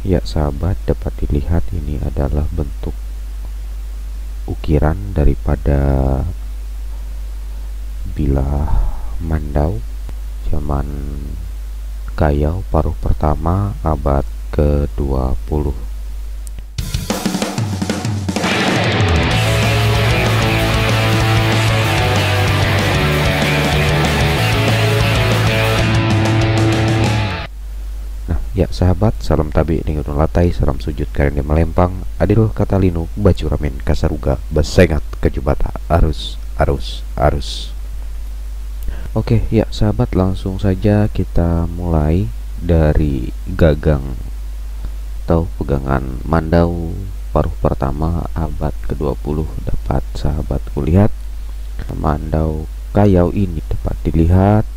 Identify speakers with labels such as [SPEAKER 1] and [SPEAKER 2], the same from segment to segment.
[SPEAKER 1] ya sahabat dapat dilihat ini adalah bentuk ukiran daripada bilah mandau zaman Kayau paruh pertama abad ke-20 Ya sahabat, salam tabi dengan latai, salam sujud karena melempang, adil kata linu, baju ramen kasaruga, besengat kejubata, arus, arus, arus. Oke, ya sahabat, langsung saja kita mulai dari gagang. Atau pegangan mandau paruh pertama abad ke-20 dapat sahabat kulihat. Mandau kayau ini dapat dilihat.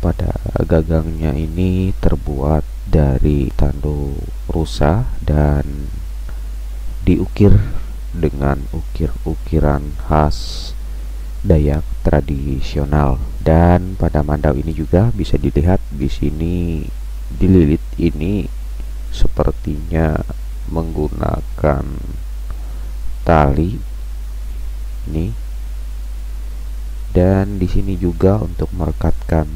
[SPEAKER 1] Pada gagangnya ini terbuat dari tanduk rusa dan diukir dengan ukir-ukiran khas Dayak tradisional. Dan pada mandau ini juga bisa dilihat di sini dililit ini sepertinya menggunakan tali ini. Dan di sini juga untuk merekatkan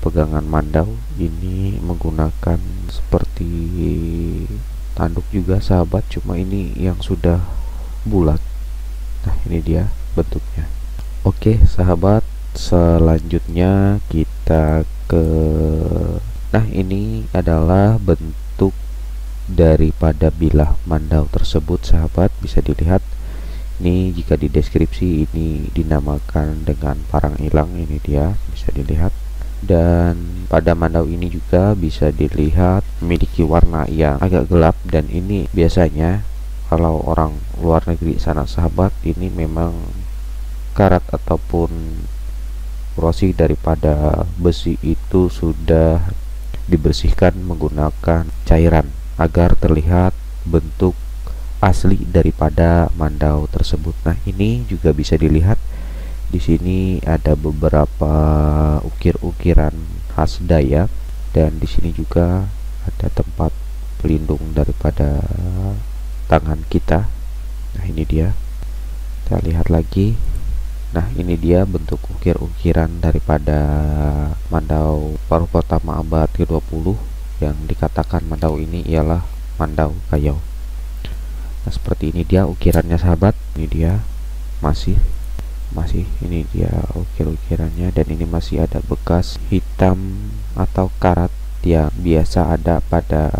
[SPEAKER 1] pegangan mandau ini menggunakan seperti tanduk juga sahabat cuma ini yang sudah bulat. Nah ini dia bentuknya. Oke sahabat selanjutnya kita ke nah ini adalah bentuk daripada bilah mandau tersebut sahabat. Bisa dilihat ini jika di deskripsi ini dinamakan dengan parang hilang ini dia bisa dilihat dan pada mandau ini juga bisa dilihat memiliki warna yang agak gelap dan ini biasanya kalau orang luar negeri sana sahabat ini memang karat ataupun rosi daripada besi itu sudah dibersihkan menggunakan cairan agar terlihat bentuk asli daripada mandau tersebut. Nah, ini juga bisa dilihat di sini ada beberapa ukir-ukiran khas Dayak dan di sini juga ada tempat pelindung daripada tangan kita. Nah, ini dia. Kita lihat lagi. Nah, ini dia bentuk ukir-ukiran daripada mandau paruh pertama abad ke-20 yang dikatakan mandau ini ialah mandau kayau. Nah, seperti ini dia ukirannya sahabat. Ini dia masih masih ini dia ukir-ukirannya dan ini masih ada bekas hitam atau karat yang biasa ada pada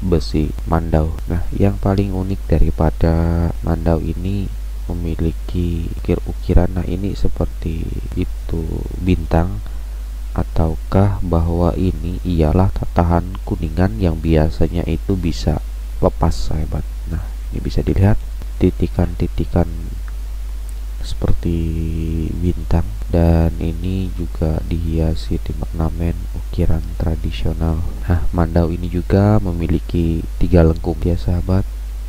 [SPEAKER 1] besi mandau. Nah yang paling unik daripada mandau ini memiliki ukir-ukiran. Nah ini seperti itu bintang ataukah bahwa ini ialah tatahan kuningan yang biasanya itu bisa lepas sahabat nah ini bisa dilihat titikan-titikan seperti bintang dan ini juga dihiasi tim ornamen ukiran tradisional. Nah mandau ini juga memiliki tiga lengkung. Ya sahabat.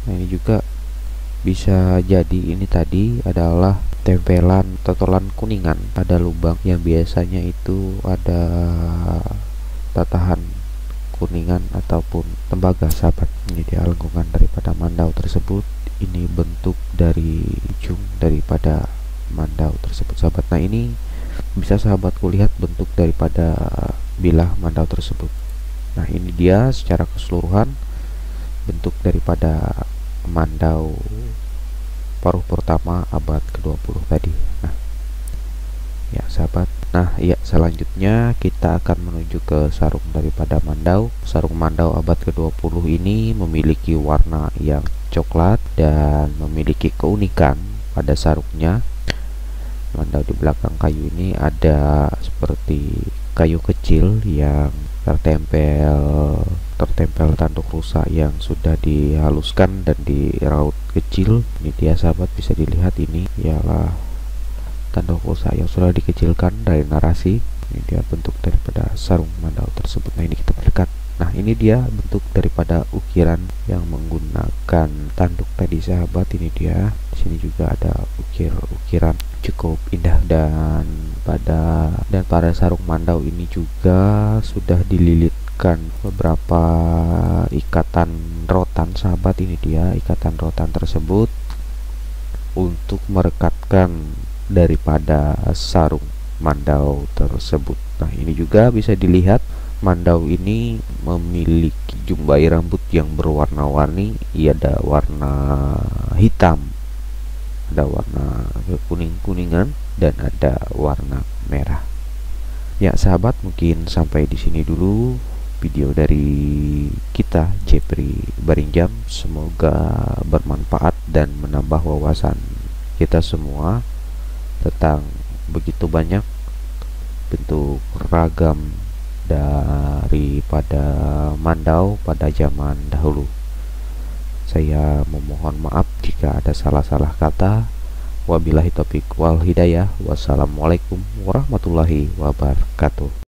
[SPEAKER 1] Nah ini juga bisa jadi ini tadi adalah tempelan totolan kuningan pada lubang yang biasanya itu ada tatahan kuningan ataupun tembaga sahabat. Ini dia lengkungan daripada mandau tersebut ini bentuk dari ujung daripada mandau tersebut. Sahabat nah ini bisa sahabatku lihat bentuk daripada bilah mandau tersebut. Nah ini dia secara keseluruhan bentuk daripada mandau paruh pertama abad ke-20 tadi. Nah ya sahabat nah ya selanjutnya kita akan menuju ke sarung daripada mandau. Sarung mandau abad ke-20 ini memiliki warna yang coklat dan memiliki keunikan pada sarungnya. Mandau di belakang kayu ini ada seperti kayu kecil yang tertempel tertempel tanduk rusak yang sudah dihaluskan dan diraut kecil. Ini dia sahabat bisa dilihat ini ialah tanda rusa yang sudah dikecilkan dari narasi. Ini dia bentuk daripada sarung mandau tersebut. Nah ini kita perdekat nah ini dia bentuk daripada ukiran yang menggunakan tanduk tadi sahabat. Ini dia. Di sini juga ada ukir-ukiran cukup indah dan pada dan pada sarung mandau ini juga sudah dililit menggunakan beberapa ikatan rotan sahabat. Ini dia ikatan rotan tersebut untuk merekatkan daripada sarung mandau tersebut. Nah ini juga bisa dilihat mandau ini memiliki jumbai rambut yang berwarna-warni. Ia ada warna hitam ada warna kuning-kuningan dan ada warna merah. Ya sahabat mungkin sampai di sini dulu video dari kita Jepri Baringjam. Semoga bermanfaat dan menambah wawasan kita semua tentang begitu banyak bentuk ragam daripada mandau pada zaman dahulu saya memohon maaf jika ada salah-salah kata Wabillahi taufiq wal hidayah. Wassalamualaikum warahmatullahi wabarakatuh.